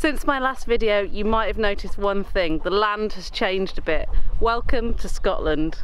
Since my last video, you might have noticed one thing. The land has changed a bit. Welcome to Scotland.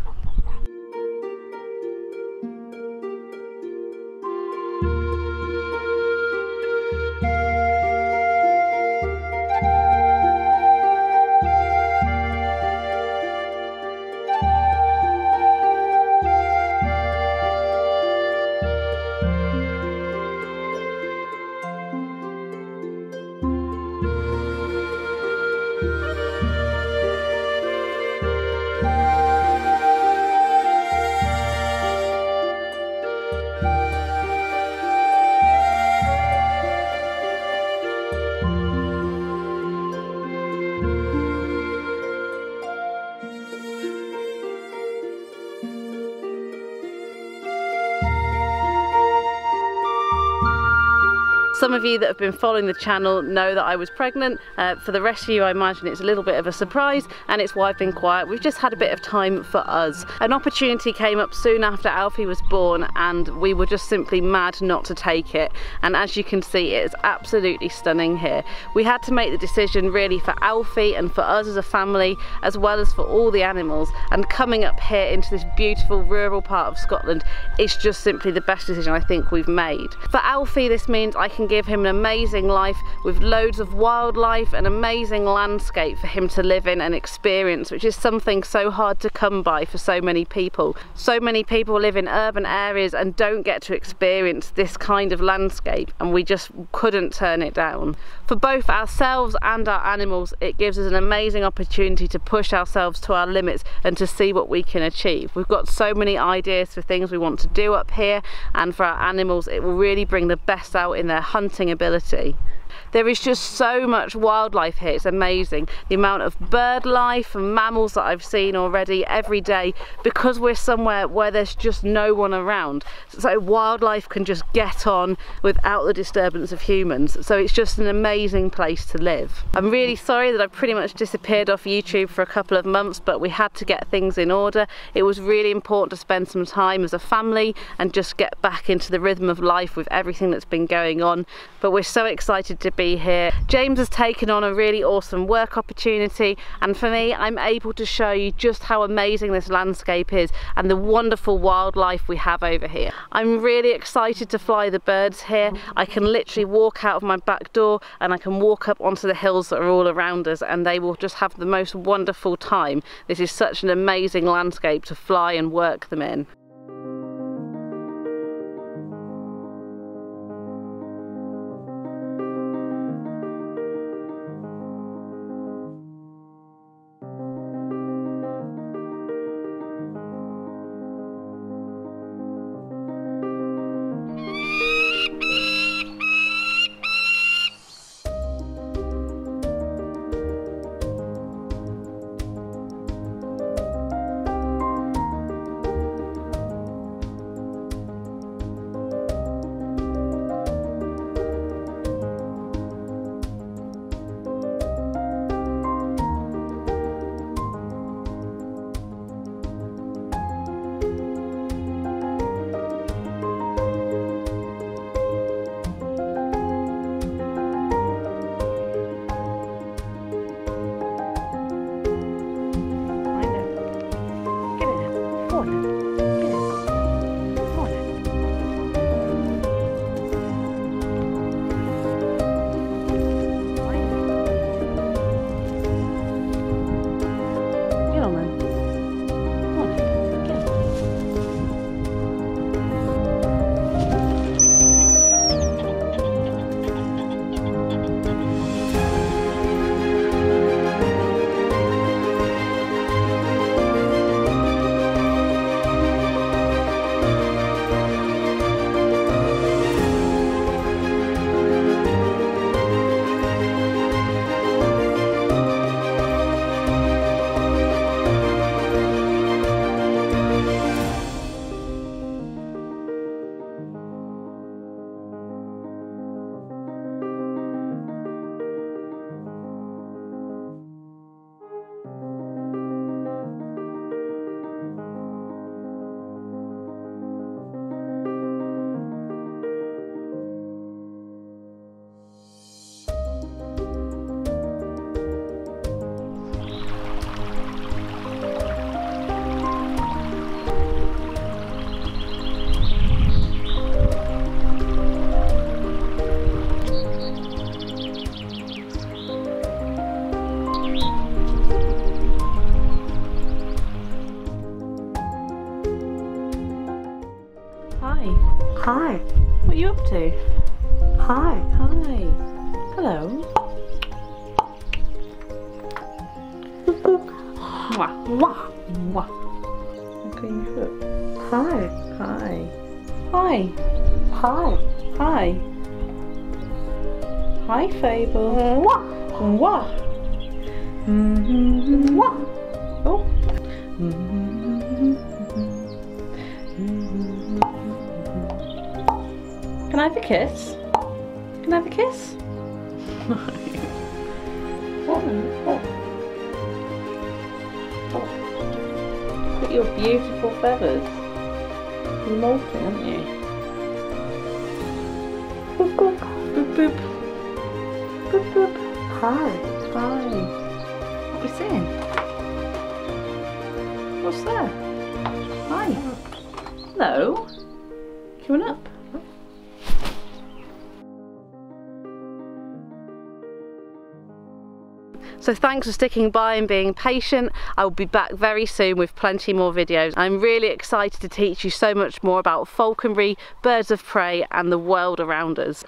Some of you that have been following the channel know that I was pregnant. Uh, for the rest of you, I imagine it's a little bit of a surprise and it's why I've been quiet. We've just had a bit of time for us. An opportunity came up soon after Alfie was born and we were just simply mad not to take it. And as you can see, it is absolutely stunning here. We had to make the decision really for Alfie and for us as a family, as well as for all the animals. And coming up here into this beautiful rural part of Scotland, is just simply the best decision I think we've made. For Alfie, this means I can can give him an amazing life with loads of wildlife and amazing landscape for him to live in and experience, which is something so hard to come by for so many people. So many people live in urban areas and don't get to experience this kind of landscape and we just couldn't turn it down. For both ourselves and our animals, it gives us an amazing opportunity to push ourselves to our limits and to see what we can achieve. We've got so many ideas for things we want to do up here and for our animals, it will really bring the best out in their hunting ability. There is just so much wildlife here, it's amazing. The amount of bird life and mammals that I've seen already every day because we're somewhere where there's just no one around. So wildlife can just get on without the disturbance of humans. So it's just an amazing place to live. I'm really sorry that I've pretty much disappeared off YouTube for a couple of months, but we had to get things in order. It was really important to spend some time as a family and just get back into the rhythm of life with everything that's been going on. But we're so excited to be here. James has taken on a really awesome work opportunity and for me I'm able to show you just how amazing this landscape is and the wonderful wildlife we have over here. I'm really excited to fly the birds here. I can literally walk out of my back door and I can walk up onto the hills that are all around us and they will just have the most wonderful time. This is such an amazing landscape to fly and work them in. Up to? Hi. Hi. Hello. Mwah. Mwah. Mwah. Okay, you. Hi. Hi. Hi. Hi. Hi. Hi, Fable. Mwah. Mwah. Mm-hmm. Mwah. Can I have a kiss? Can I have a kiss? Oh, oh. Oh. Look at your beautiful feathers. You're molting, aren't you? Boop boop. Boop boop. Boop boop. Hi. Hi. What are we seeing? What's there? Hi. Hello. Coming up. So thanks for sticking by and being patient. I will be back very soon with plenty more videos. I'm really excited to teach you so much more about falconry, birds of prey and the world around us.